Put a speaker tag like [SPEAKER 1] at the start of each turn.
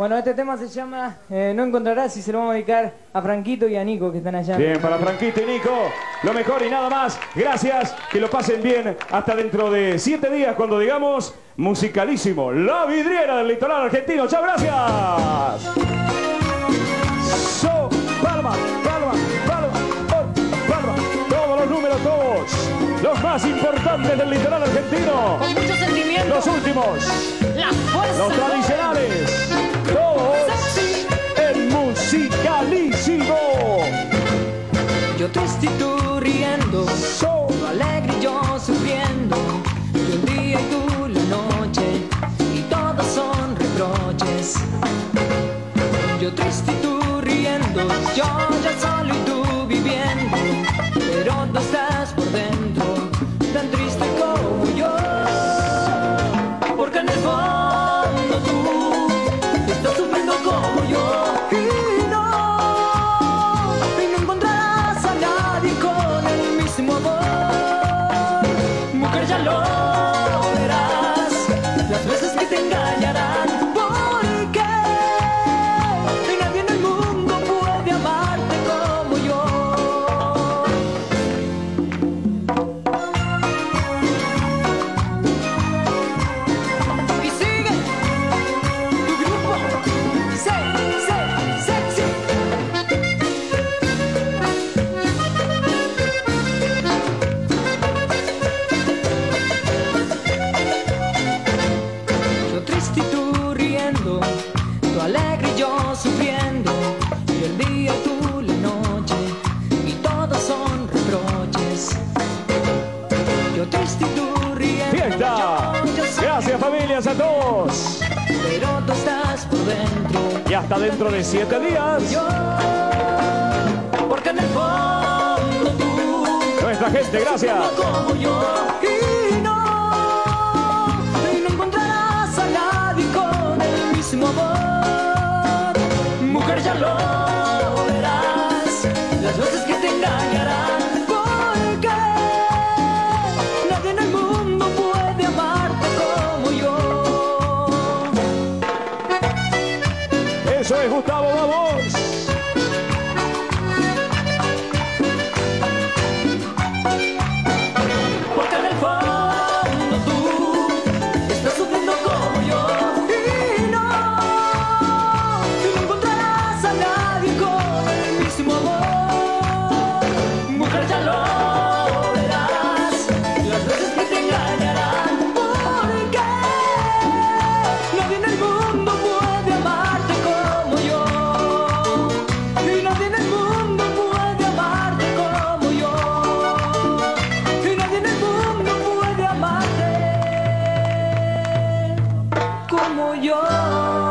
[SPEAKER 1] Bueno, este tema se llama eh, No encontrarás y se lo vamos a dedicar a Franquito y a Nico que están allá.
[SPEAKER 2] Bien, para Franquito y Nico, lo mejor y nada más. Gracias, que lo pasen bien hasta dentro de siete días cuando digamos musicalísimo, la vidriera del litoral argentino. ¡Chao, gracias! So, palma, palma, palma, oh, palma. Todos los números, todos. Los más importantes del litoral argentino.
[SPEAKER 3] Con mucho sentimiento.
[SPEAKER 2] Los últimos.
[SPEAKER 3] La fuerza.
[SPEAKER 2] Los tradicionales.
[SPEAKER 1] Triste y tú riendo, tú alegre y yo sufriendo. Yo el día y tú la noche, y todos son reproches. Yo triste y tú riendo, yo ya lo yo sufriendo, y el día tú la noche, y todos son reproches. Yo triste y tú riendo,
[SPEAKER 2] fiesta.
[SPEAKER 1] yo- yo
[SPEAKER 2] Gracias, familias, a todos.
[SPEAKER 1] pero tú estás por dentro.
[SPEAKER 2] Y hasta dentro de siete días.
[SPEAKER 1] Yo, porque en el fondo tú
[SPEAKER 2] Nuestra gente, gracias.
[SPEAKER 1] como yo y
[SPEAKER 2] soy Gustavo Vamos.
[SPEAKER 1] Como yo.